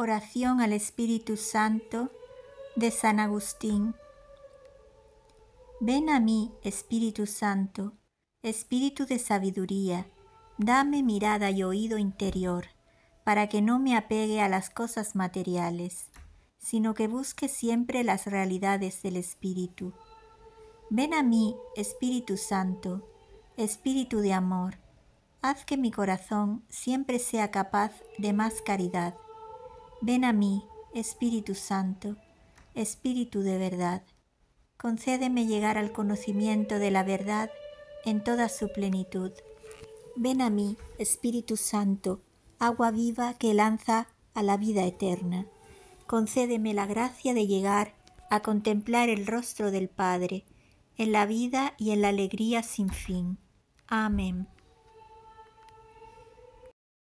Oración al Espíritu Santo de San Agustín. Ven a mí, Espíritu Santo, Espíritu de sabiduría, dame mirada y oído interior, para que no me apegue a las cosas materiales, sino que busque siempre las realidades del Espíritu. Ven a mí, Espíritu Santo, Espíritu de amor, haz que mi corazón siempre sea capaz de más caridad Ven a mí, Espíritu Santo, Espíritu de verdad. Concédeme llegar al conocimiento de la verdad en toda su plenitud. Ven a mí, Espíritu Santo, agua viva que lanza a la vida eterna. Concédeme la gracia de llegar a contemplar el rostro del Padre, en la vida y en la alegría sin fin. Amén.